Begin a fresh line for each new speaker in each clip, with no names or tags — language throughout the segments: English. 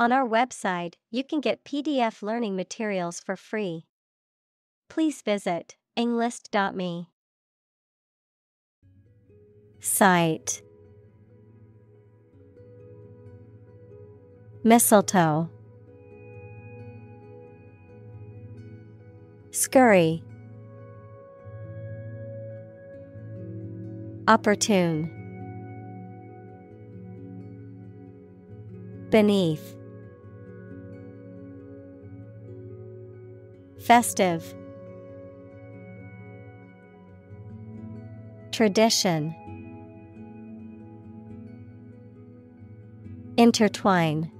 On our website, you can get PDF learning materials for free. Please visit englist.me. Site. Mistletoe. Scurry. Opportune. Beneath Festive. Tradition. Intertwine.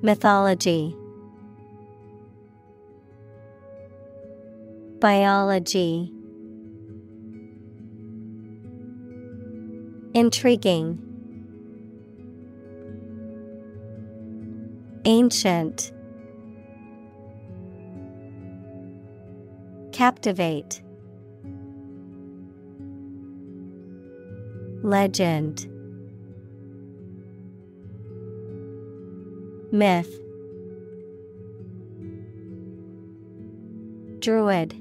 Mythology. Biology. Intriguing Ancient. Captivate. Legend. Myth. Druid.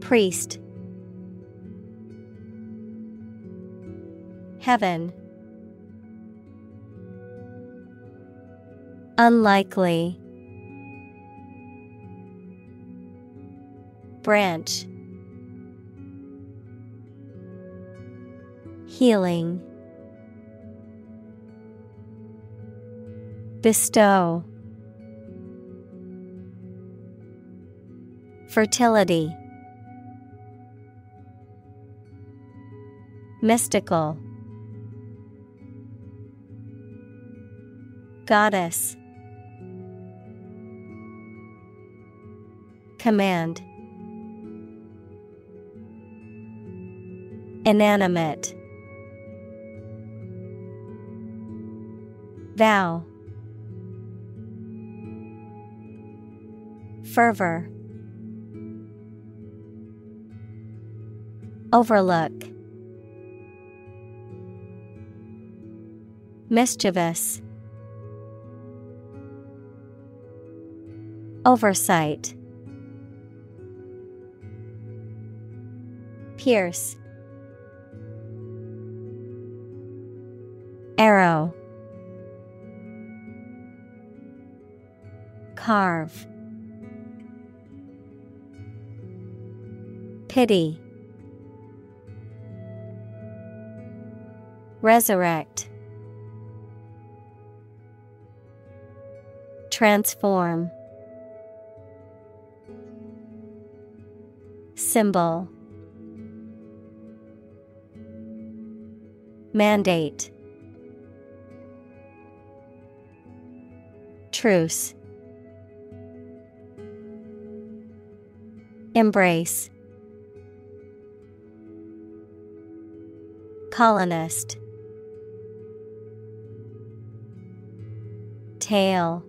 Priest. Heaven Unlikely. Branch. Healing. Bestow. Fertility. Mystical. Goddess Command. Inanimate. Vow. Fervor. Overlook. Mischievous. Oversight Pierce. Arrow. Carve. Pity. Resurrect. Transform. Symbol Mandate. Truce. Embrace. Colonist. Tale.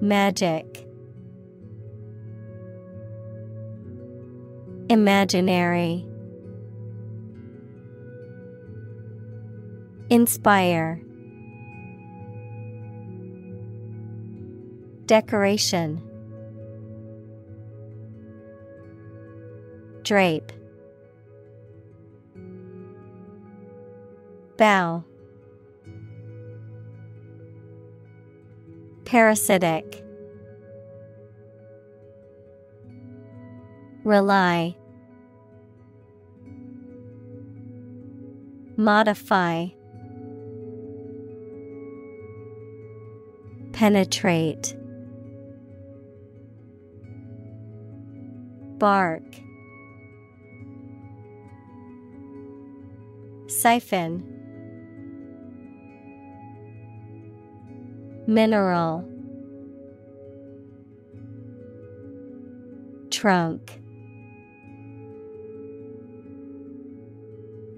Magic. Imaginary Inspire. Decoration. Drape. Bow. Parasitic. Rely. Modify Penetrate. Bark. Siphon. Mineral. Trunk.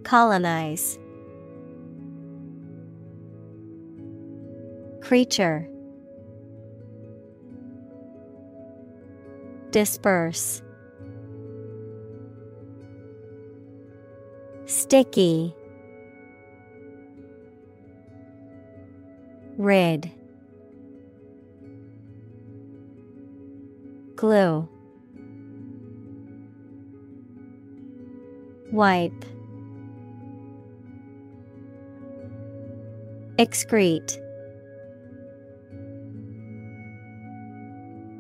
Colonize. Creature Disperse Sticky. Rid. Glue. Wipe. Excrete.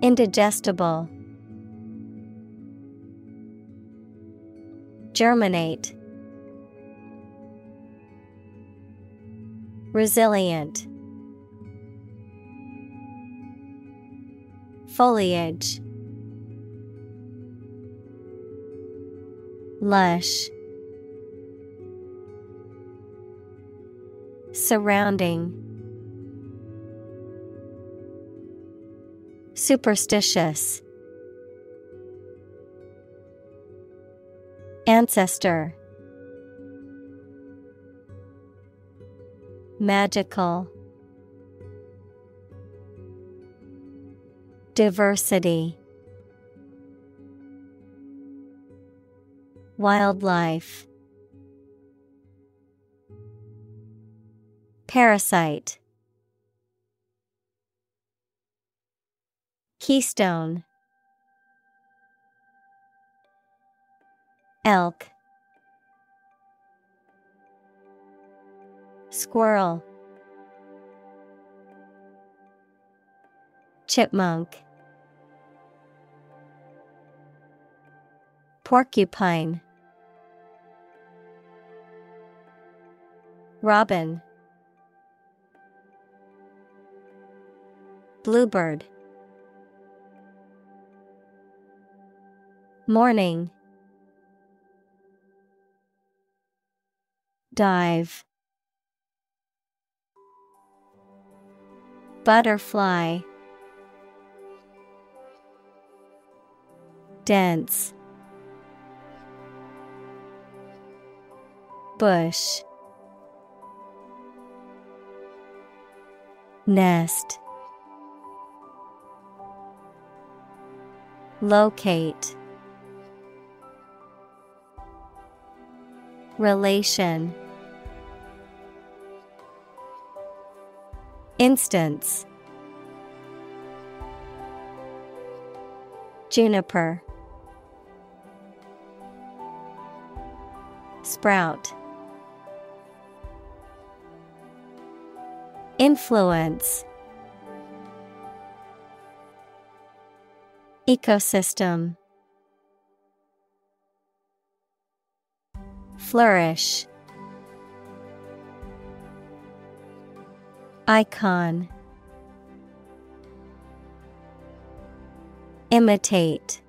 Indigestible. Germinate. Resilient. Foliage. Lush. Surrounding. Superstitious. Ancestor. Magical. Diversity. Wildlife. Parasite. Keystone. Elk. Squirrel. Chipmunk. Porcupine. Robin. Bluebird. Mourning. Dive. Butterfly. Dense. Bush. Nest. Locate. Relation. Instance. Juniper. Sprout. Influence Ecosystem Flourish Icon. Imitate